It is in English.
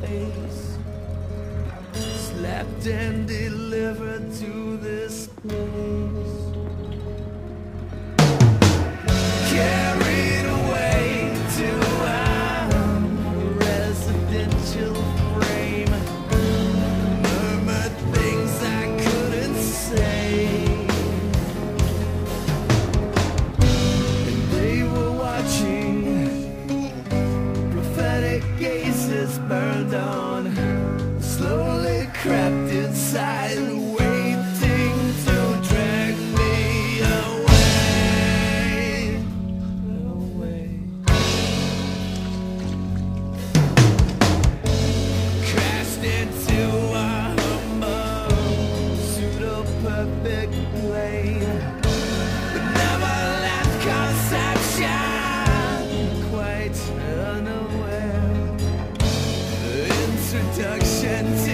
place. Slept and delivered to this place. and